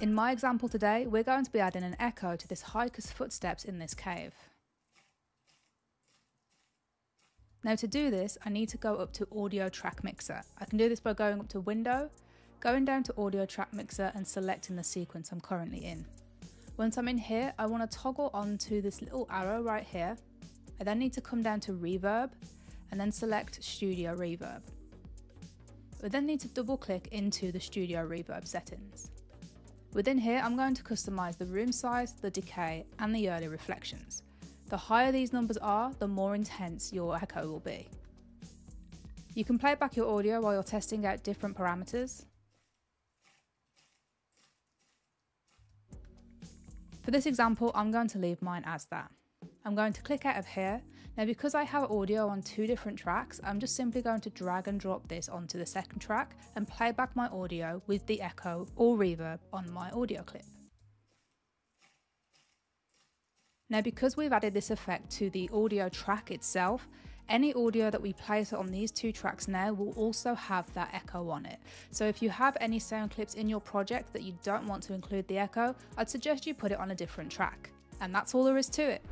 In my example today, we're going to be adding an echo to this hiker's footsteps in this cave. Now to do this, I need to go up to Audio Track Mixer. I can do this by going up to Window, going down to Audio Track Mixer and selecting the sequence I'm currently in. Once I'm in here, I want to toggle onto this little arrow right here. I then need to come down to Reverb and then select Studio Reverb. We then need to double click into the Studio Reverb settings. Within here, I'm going to customize the room size, the decay, and the early reflections. The higher these numbers are, the more intense your echo will be. You can play back your audio while you're testing out different parameters. For this example, I'm going to leave mine as that. I'm going to click out of here. Now because I have audio on two different tracks, I'm just simply going to drag and drop this onto the second track and play back my audio with the echo or reverb on my audio clip. Now because we've added this effect to the audio track itself, any audio that we place on these two tracks now will also have that echo on it. So if you have any sound clips in your project that you don't want to include the echo, I'd suggest you put it on a different track. And that's all there is to it.